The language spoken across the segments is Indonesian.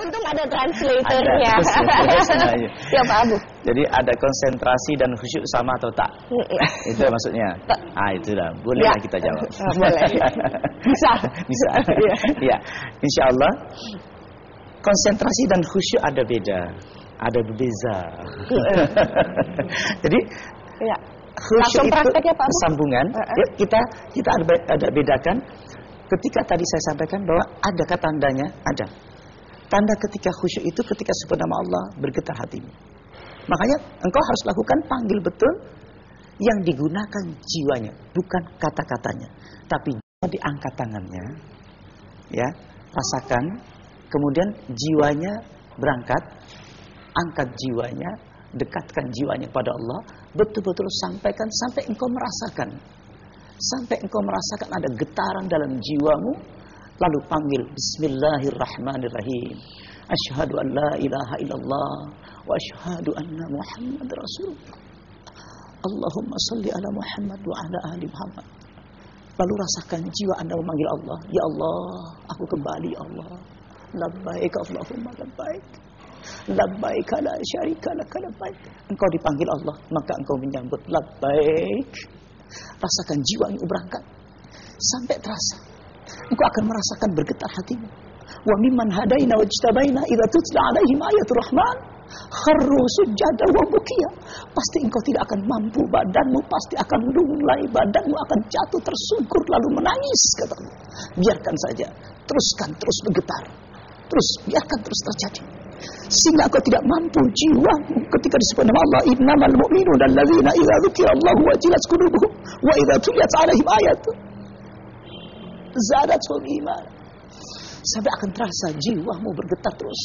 Untung ada translatornya. Ada, ya Pak Abu. Jadi ada konsentrasi dan khusyuk sama atau tak? itu maksudnya. Ah itu lah, boleh ya. kita jawab. Oh, boleh. Bisa. Bisa. Iya. ya. Insya Allah konsentrasi dan khusyuk ada beda, ada berbeza. Jadi ya. khusyuk itu ya, Pak sambungan. Uh kita kita ada, ada bedakan. Ketika tadi saya sampaikan bahwa ada kata tandanya, ada. Tanda ketika khusyuk itu ketika sebut nama Allah bergetar hatimu. Makanya engkau harus lakukan panggil betul yang digunakan jiwanya, bukan kata-katanya, tapi diangkat tangannya, ya rasakan, kemudian jiwanya berangkat, angkat jiwanya, dekatkan jiwanya pada Allah, betul-betul sampaikan sampai engkau merasakan, sampai engkau merasakan ada getaran dalam jiwamu, Lalu panggil Bismillahirrahmanirrahim. Ashhadu an la ilaha illallah wa ashhadu anna Muhammad Rasulullah. Allahumma salli ala Muhammad wa ala ali Muhammad. Lalu rasakan jiwa Anda memanggil Allah, "Ya Allah, aku kembali ya Allah." Labbaik Allahumma labbaik. Labbaik la syarika lak labbaik. Engkau dipanggil Allah, maka engkau menyambut labbaik. Rasakan jiwa yang berangkat sampai terasa engkau akan merasakan bergetar hatimu. Wa mimman hadaina wajtabaina idza tutla alaihim ayatul rahman kharru sujada wa bukia. Pasti engkau tidak akan mampu, badanmu pasti akan lunglai, badanmu akan jatuh tersungkur lalu menangis kata. Biarkan saja, teruskan terus bergetar. Terus biarkan terus terjadi. Sehingga engkau tidak mampu jiwa ketika disebut nama Allah innamal mu'minun alladzina idza dzukira Allah wajilat qulubuhum wa idza tuliyat alaihim ayatu zadatul iman. Sampai akan terasa jiwamu bergetar terus.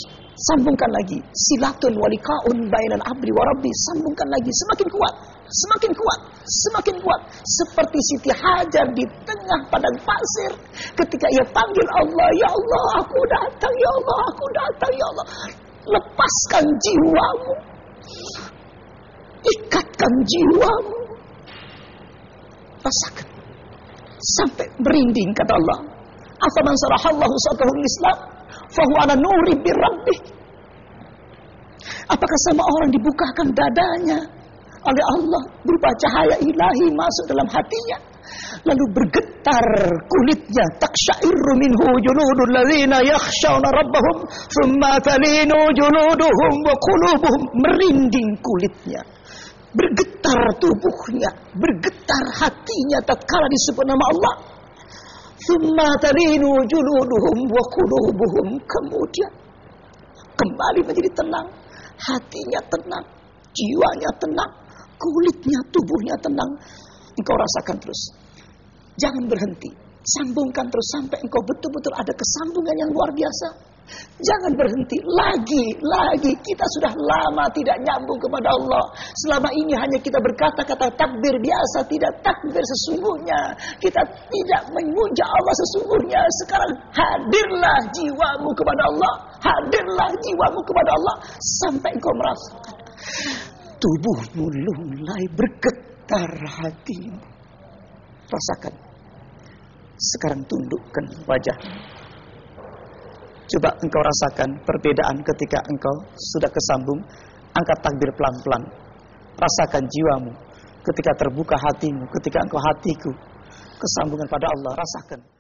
Sambungkan lagi. Silatun walikaun bainan abdi wa rabbi. Sambungkan lagi. Semakin kuat. Semakin kuat. Semakin kuat. Seperti Siti Hajar di tengah padang pasir. Ketika ia panggil Allah. Ya Allah aku datang. Ya Allah aku datang. Ya Allah. Lepaskan jiwamu. Ikatkan jiwamu. Rasakan sampai merinding kata Allah. Afaman sarahallahu sadrahu Islam fahuwa ala nuri birabbih. Apakah sama orang dibukakan dadanya oleh Allah berupa cahaya ilahi masuk dalam hatinya lalu bergetar kulitnya taksyairu minhu juludul ladzina yakhshawna rabbahum thumma talinu juluduhum wa qulubuhum merinding kulitnya bergetar tubuhnya, bergetar hatinya tatkala disebut nama Allah. Thumma talinu juluduhum wa. Kemudian kembali menjadi tenang, hatinya tenang, jiwanya tenang, kulitnya, tubuhnya tenang. Engkau rasakan terus. Jangan berhenti. Sambungkan terus sampai engkau betul-betul ada kesambungan yang luar biasa. Jangan berhenti lagi, lagi. Kita sudah lama tidak nyambung kepada Allah. Selama ini hanya kita berkata-kata takbir biasa, tidak takbir sesungguhnya. Kita tidak memuja Allah sesungguhnya. Sekarang hadirlah jiwamu kepada Allah. Hadirlah jiwamu kepada Allah. Sampai engkau merasakan. Tubuhmu mulai bergetar hatimu. Rasakan. Sekarang tundukkan wajahmu Coba engkau rasakan perbedaan ketika engkau sudah kesambung. Angkat takbir pelan-pelan. Rasakan jiwamu. Ketika terbuka hatimu. Ketika engkau hatiku. Kesambungan pada Allah. Rasakan.